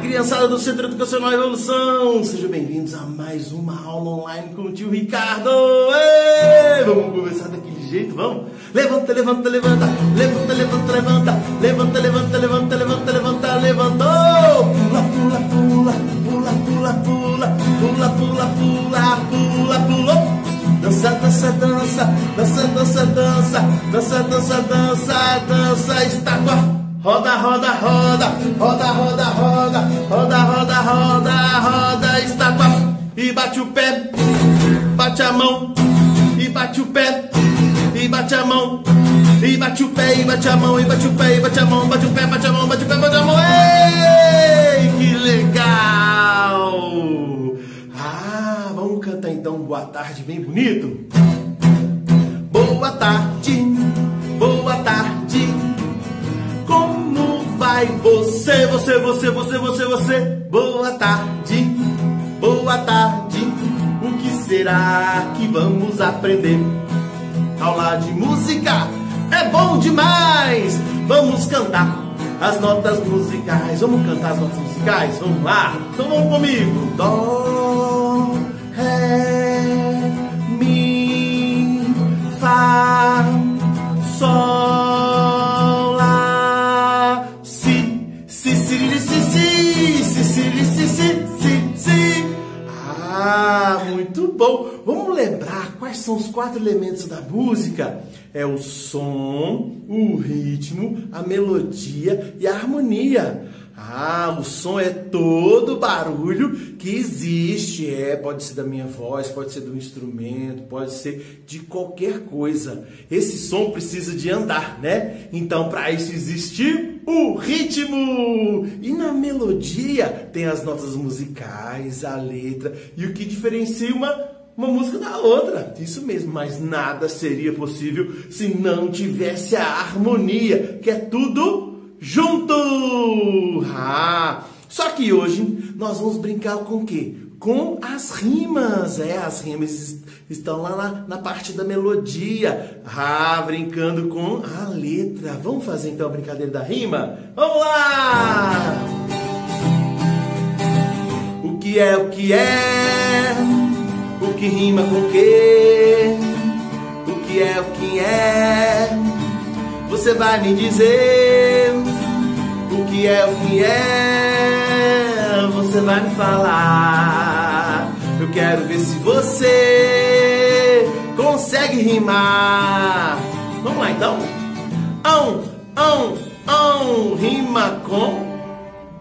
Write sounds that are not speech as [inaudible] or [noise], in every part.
criançada do Centro Educacional Evolução! Sejam bem-vindos a mais uma aula online com o tio Ricardo! Ei, vamos conversar daquele jeito, vamos? Levanta, levanta, levanta, levanta, levanta, levanta, levanta, levanta, levanta, levanta, levanta, levantou! Pula, pula, pula, pula, pula, pula, pula, pula, pula, pula, pulou! Dança, dança, dança, dança, dança, dança, dança, dança, dança, dança, estátua! Roda, roda, roda, roda, roda, roda, roda, roda, roda, roda, estátua. E bate o pé, bate a mão, e bate o pé, e bate a mão, e bate o pé, e bate a mão, e bate o pé, e bate a mão, bate o pé, bate a mão, bate o pé, bate a mão. Ei, que legal! Ah, vamos cantar então Boa Tarde bem bonito? Boa tarde, boa tarde. Você, você, você, você, você? Boa tarde, boa tarde. O que será que vamos aprender? Aula de música é bom demais. Vamos cantar as notas musicais. Vamos cantar as notas musicais? Vamos lá? Então vamos comigo. Dó, quais são os quatro elementos da música? É o som, o ritmo, a melodia e a harmonia. Ah, o som é todo barulho que existe. É, pode ser da minha voz, pode ser do instrumento, pode ser de qualquer coisa. Esse som precisa de andar, né? Então, para isso existe o ritmo. E na melodia tem as notas musicais, a letra e o que diferencia uma uma música da outra. Isso mesmo, mas nada seria possível se não tivesse a harmonia, que é tudo junto! Ah, só que hoje nós vamos brincar com o quê? Com as rimas. É, as rimas estão lá na, na parte da melodia. Ah, brincando com a letra. Vamos fazer então a brincadeira da rima? Vamos lá! O que é o que é? Que rima com o quê? O que é o que é? Você vai me dizer o que é o que é? Você vai me falar. Eu quero ver se você consegue rimar. Vamos lá então? Ão, ão, ão, rima com.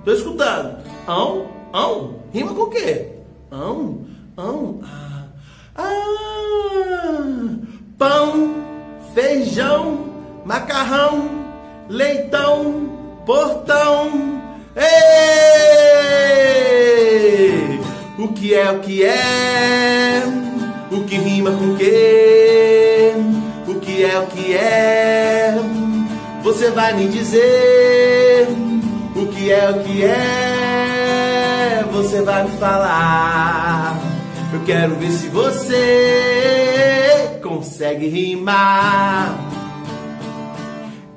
Tô escutando. Ão, ão, rima com o quê? Ão, ão, ah, ah, pão, feijão, macarrão, leitão, portão. Ei! O que é o que é? O que rima com quê? O que é o que é? Você vai me dizer o que é o que é? Você vai me falar. Eu quero ver se você consegue rimar.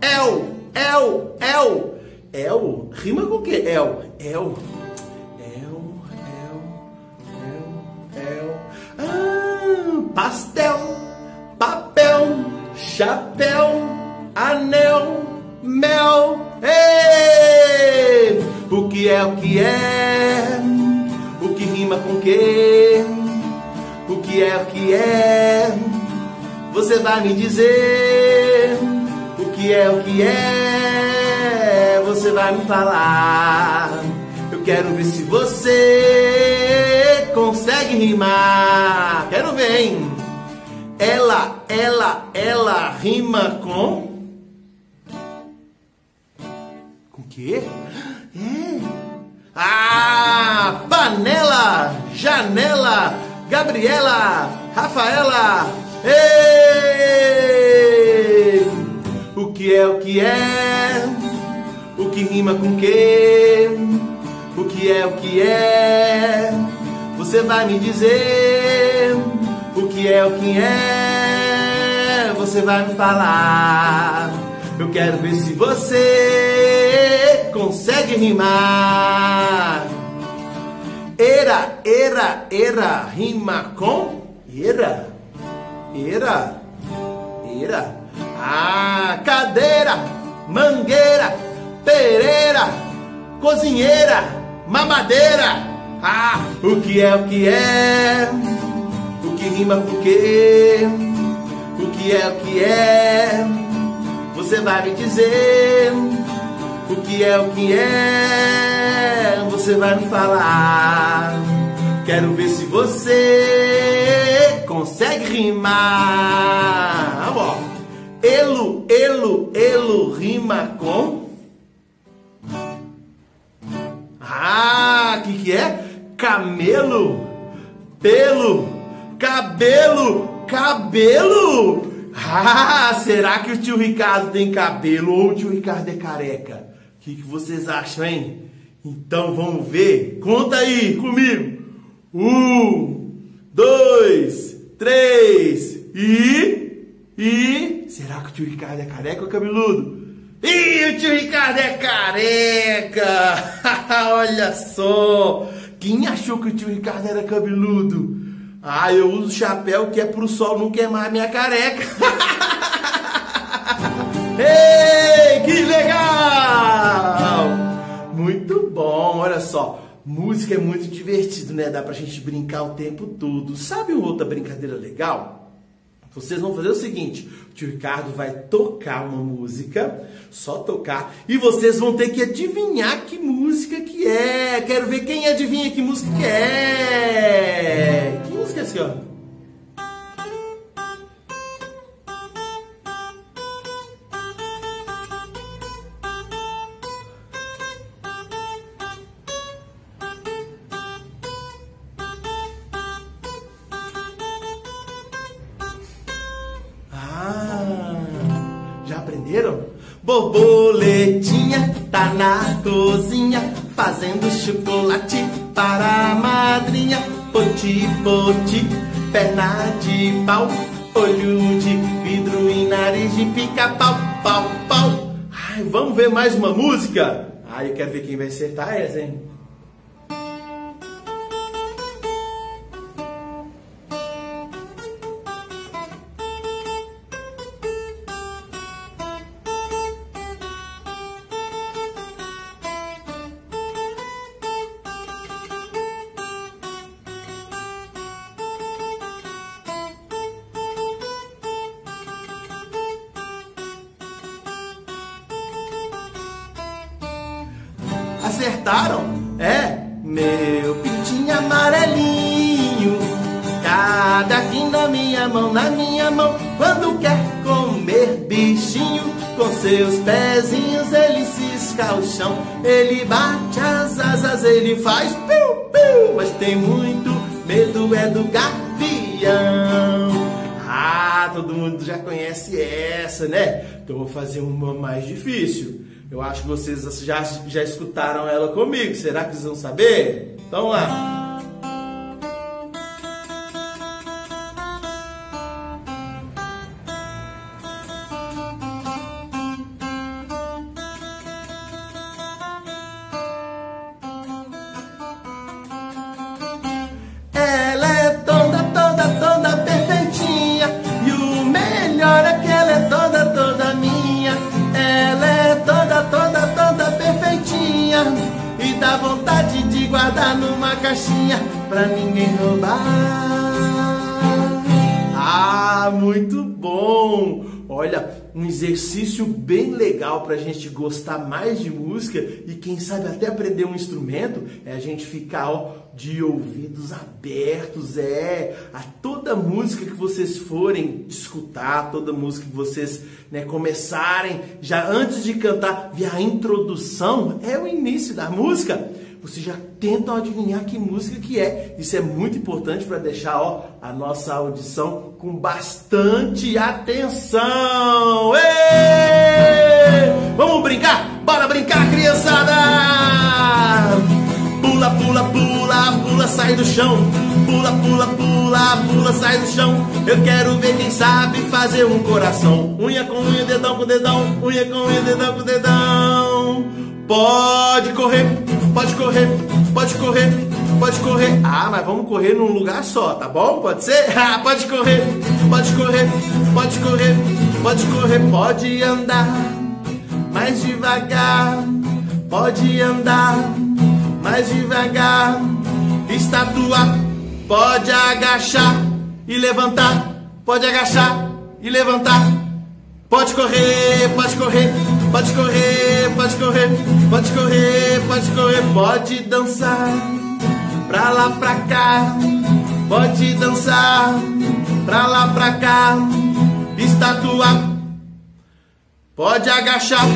El, el, el. El, rima com o que? El, el. El, el, el, el. Ah, pastel, papel, chapéu, anel, mel. Ei! O que é o que é? O que rima com o que? O que é o que é? Você vai me dizer o que é o que é? Você vai me falar. Eu quero ver se você consegue rimar. Quero ver, hein? Ela, ela, ela rima com. Com quê? É. Ah! Panela, janela, Gabriela, Rafaela. Ei! O que é o que é? O que rima com que? O que é o que é? Você vai me dizer o que é o que é? Você vai me falar. Eu quero ver se você consegue rimar. Era, era, era, rima com era, era, era. Ah, cadeira, mangueira, pereira, cozinheira, mamadeira. Ah, o que é, o que é? O que rima com o quê? O que é, o que é? Você vai me dizer o que é, o que é? Você vai me falar. Quero ver se você consegue rimar. Vamos, Elo, elo, elo rima com. Ah, o que, que é? Camelo, pelo, cabelo, cabelo. Ah, será que o tio Ricardo tem cabelo ou o tio Ricardo é careca? O que, que vocês acham, hein? Então vamos ver. Conta aí comigo. Um, dois, três e. E. Será que o tio Ricardo é careca ou cabeludo? Ih, o tio Ricardo é careca! [laughs] Olha só! Quem achou que o tio Ricardo era cabeludo? Ah, eu uso chapéu que é pro sol não queimar minha careca. [laughs] Ei, só. Música é muito divertido, né? Dá pra gente brincar o tempo todo. Sabe outra brincadeira legal? Vocês vão fazer o seguinte: o tio Ricardo vai tocar uma música, só tocar, e vocês vão ter que adivinhar que música que é. Quero ver quem adivinha que música que é. Que música é essa, ó? Borboletinha tá na cozinha fazendo chocolate para a madrinha. Poti, poti, perna de pau, olho de vidro e nariz de pica-pau, pau, pau. Ai, vamos ver mais uma música? Ai, eu quero ver quem vai acertar essa, hein? Acertaram? É, meu pintinho amarelinho. Cada aqui na minha mão, na minha mão. Quando quer comer bichinho, com seus pezinhos ele cisca o chão. Ele bate as asas, ele faz piu, piu. Mas tem muito medo, é do gavião. Ah, todo mundo já conhece essa, né? Então vou fazer uma mais difícil. Eu acho que vocês já, já escutaram ela comigo. Será que vocês vão saber? Então lá. Caixinha pra ninguém roubar. Ah, muito bom! Olha, um exercício bem legal para a gente gostar mais de música e quem sabe até aprender um instrumento é a gente ficar ó, de ouvidos abertos, é a toda música que vocês forem escutar, toda música que vocês né, começarem já antes de cantar, via a introdução é o início da música vocês já tentam adivinhar que música que é. Isso é muito importante para deixar ó, a nossa audição com bastante atenção. Ei! Vamos brincar? Bora brincar, criançada! Pula, pula, pula, pula, sai do chão. Pula, pula, pula, pula, sai do chão. Eu quero ver quem sabe fazer um coração. Unha com unha, dedão com dedão. Unha com unha, dedão com dedão. Pode correr, pode correr, pode correr, pode correr. Ah, mas vamos correr num lugar só, tá bom? Pode ser? [laughs] Ah, pode correr, pode correr, pode correr, pode correr, pode andar mais devagar, pode andar mais devagar. Estátua, pode agachar e levantar, pode agachar e levantar. Pode correr, pode correr, pode correr, pode correr, pode correr, pode correr, pode dançar pra lá pra cá, pode dançar pra lá pra cá, estátua, pode agachar,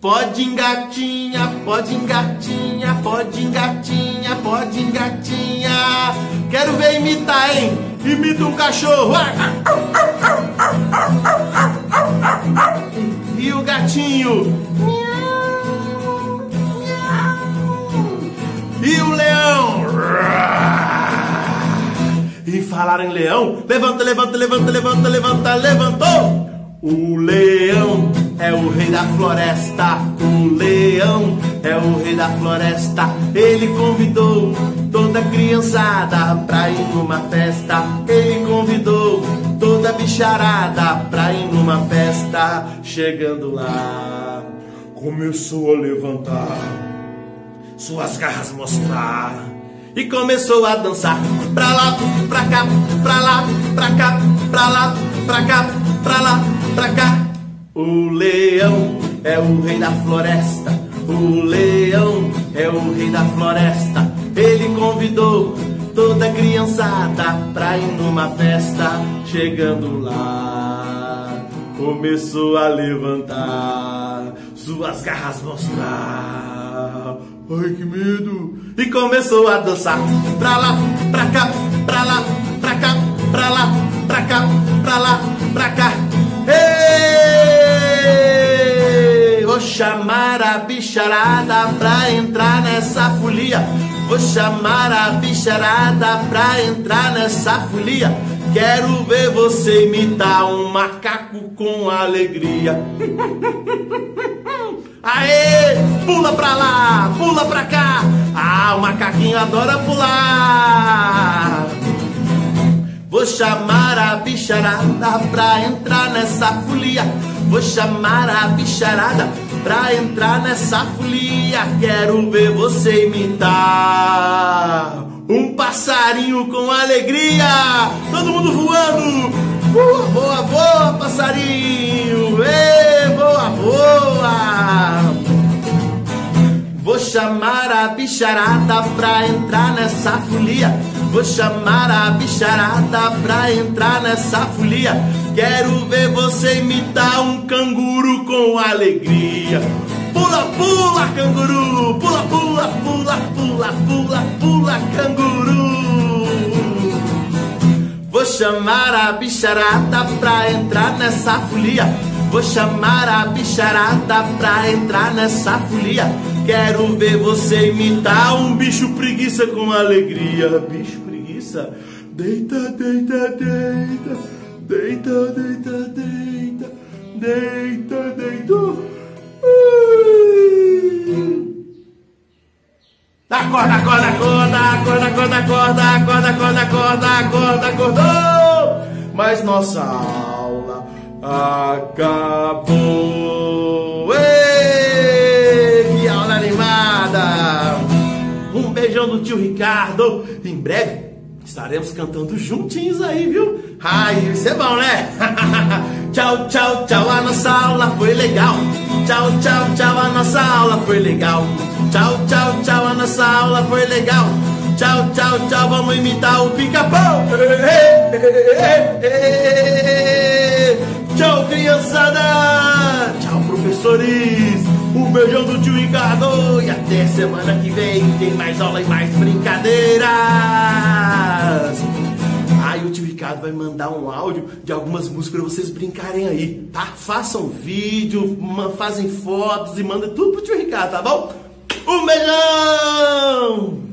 pode engatinha, pode engatinha, pode engatinha, pode engatinha. Quero ver imitar, hein? Imita um cachorro. E o gatinho. E o leão. E falaram em leão. Levanta, levanta, levanta, levanta, levanta, levantou. O leão é o rei da floresta. O leão é o rei da floresta. Ele convidou toda criançada pra ir numa festa. Ele convidou toda bicharada pra ir numa festa. Chegando lá, começou a levantar suas garras mostrar. E começou a dançar pra lá, pra cá, pra lá, pra cá, pra lá, pra cá, pra lá, pra cá. O leão é o rei da floresta. O leão é o rei da floresta. Ele convidou toda criançada pra ir numa festa. Chegando lá, começou a levantar suas garras mostrar. Ai que medo! E começou a dançar pra lá, pra cá, pra lá, pra cá, pra lá, pra cá, pra lá, pra cá. Ei! Chamar a bicharada pra entrar nessa folia. Vou chamar a bicharada pra entrar nessa folia. Quero ver você imitar um macaco com alegria. [laughs] Aê! Pula pra lá, pula pra cá. Ah, o macaquinho adora pular. Vou chamar a bicharada pra entrar nessa folia. Vou chamar a bicharada pra entrar nessa folia. Quero ver você imitar um passarinho com alegria. Todo mundo voando. Voa, voa, voa, passarinho. Ê, voa, voa. Vou chamar a bicharada pra entrar nessa folia. Vou chamar a bicharada pra entrar nessa folia. Quero ver você imitar um canguru com alegria. Pula, pula, canguru! Pula, pula, pula, pula, pula, pula, canguru! Vou chamar a bicharada pra entrar nessa folia. Vou chamar a bicharada pra entrar nessa folia. Quero ver você imitar um bicho preguiça com alegria. Bicho preguiça, deita, deita, deita, deita, deita, deita, deita. Ui. Acorda, acorda, acorda, acorda, acorda, acorda, acorda, acorda, acorda, acorda, acordou! Mas nossa aula acabou. Ei, que aula animada! Um beijão do tio Ricardo. Em breve estaremos cantando juntinhos aí, viu? Ai, isso é bom, né? [laughs] tchau, tchau, tchau, a nossa aula foi legal. Tchau, tchau, tchau, a nossa aula foi legal. Tchau, tchau, tchau, a nossa aula foi legal. Tchau, tchau, tchau, vamos imitar o pica-pau. Tchau, criançada. Tchau, professores. Um beijão do tio Ricardo. E até semana que vem tem mais aula e mais brincadeiras. Tio Ricardo vai mandar um áudio de algumas músicas para vocês brincarem aí, tá? Façam vídeo, fazem fotos e mandem tudo pro tio Ricardo, tá bom? Um beijão!